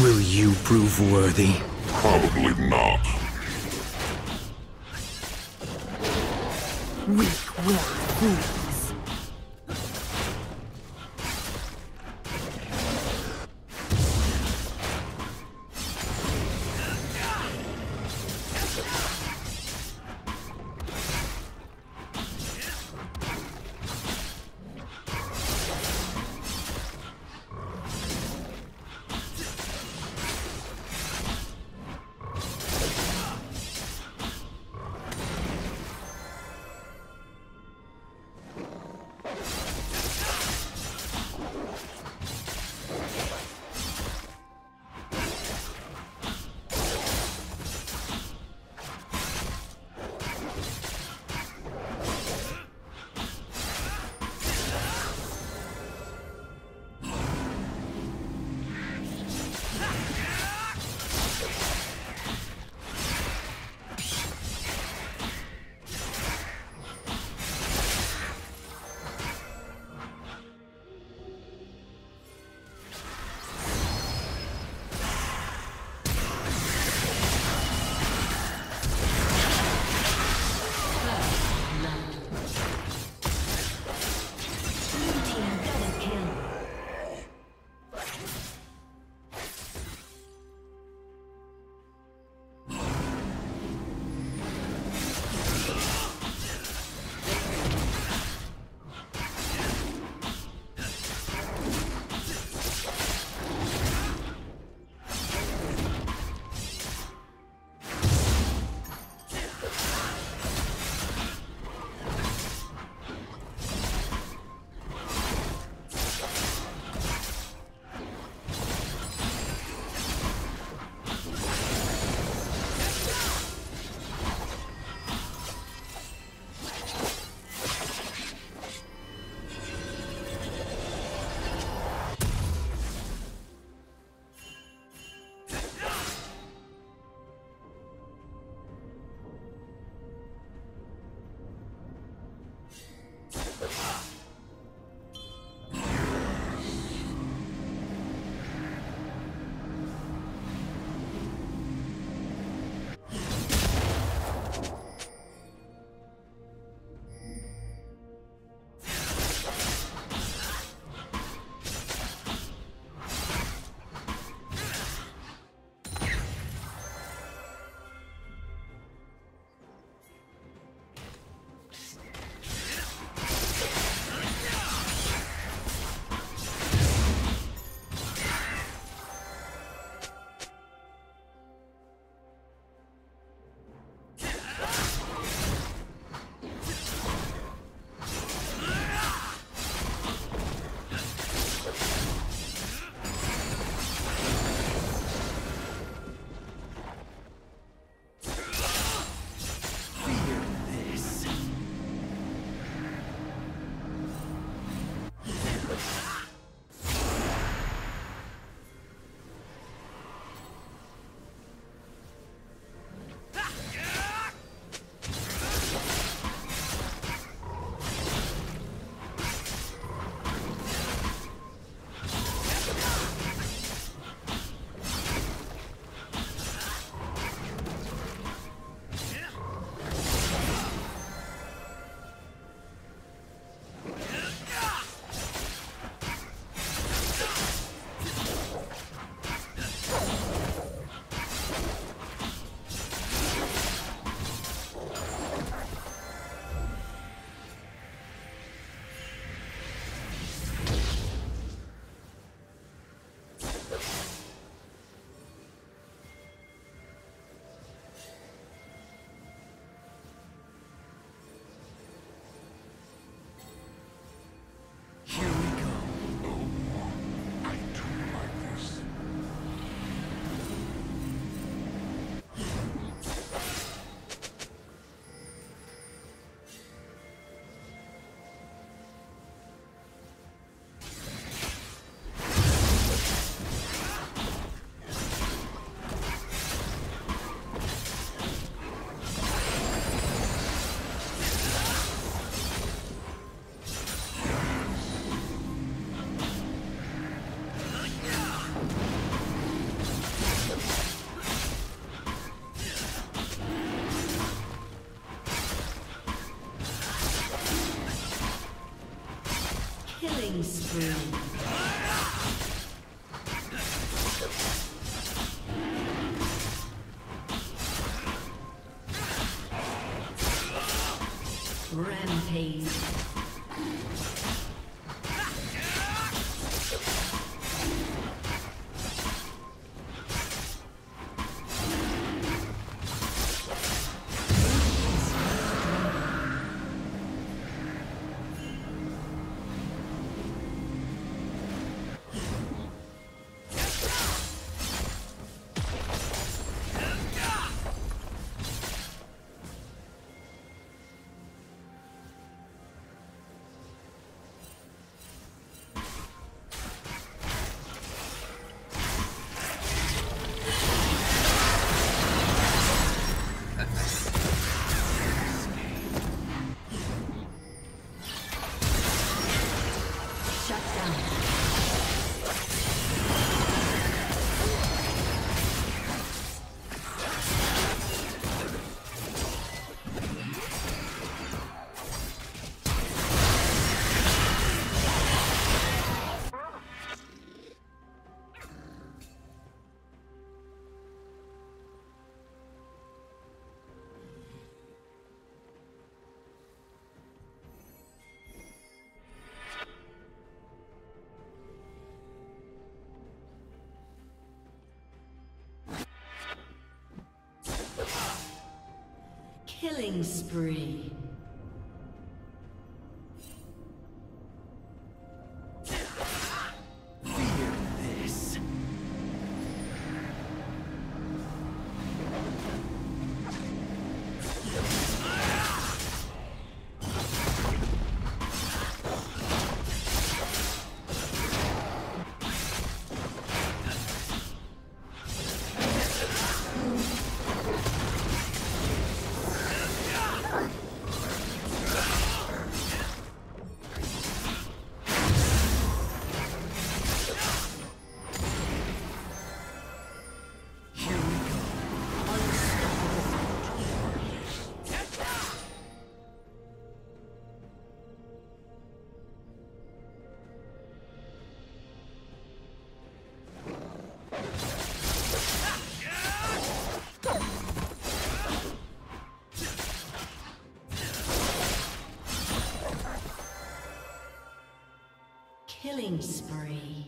Will you prove worthy? Probably not. Weak will fools. Spree. Killing spree. Killing spree.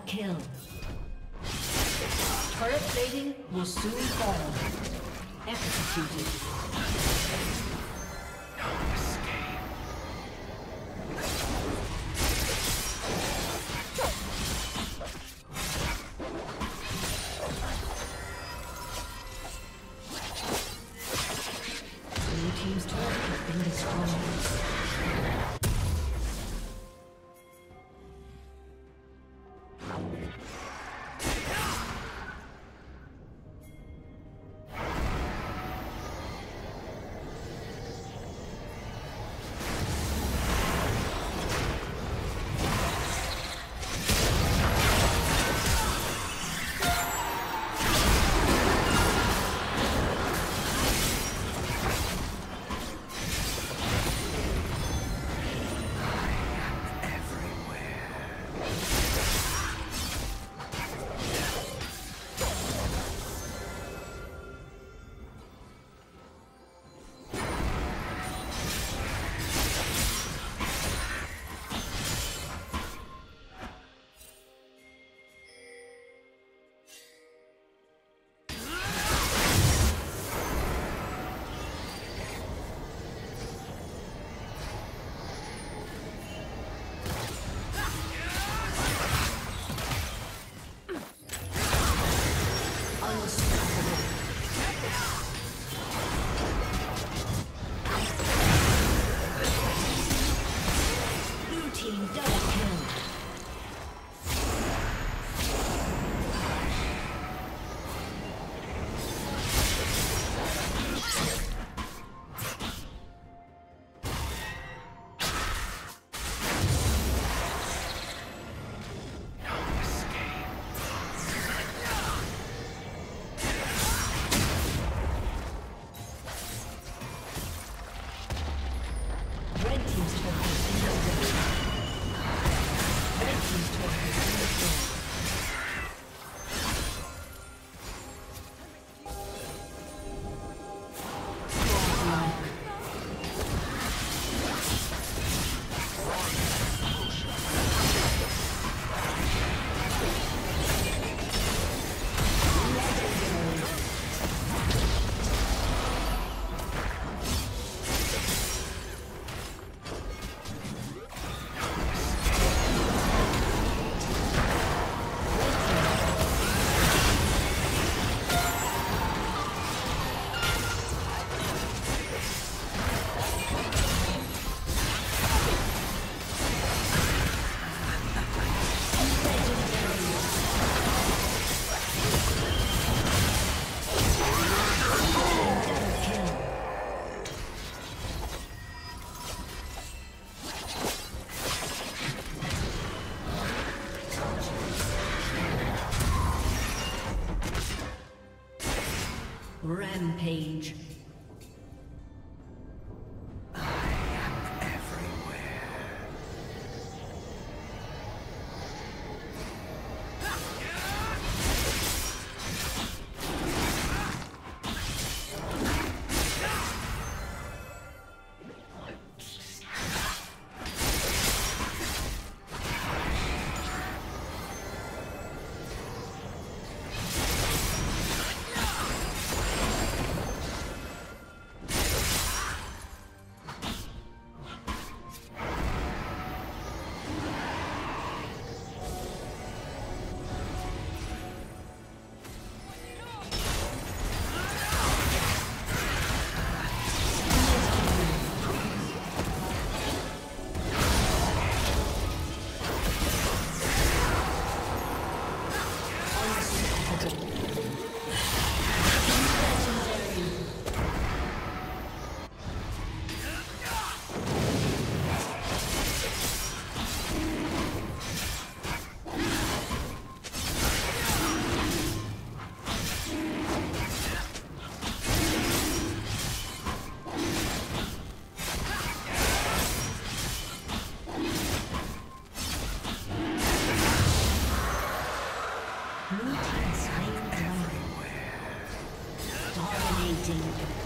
Double kill. Turret plating will soon fall. Executed. Dominating.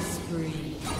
spree.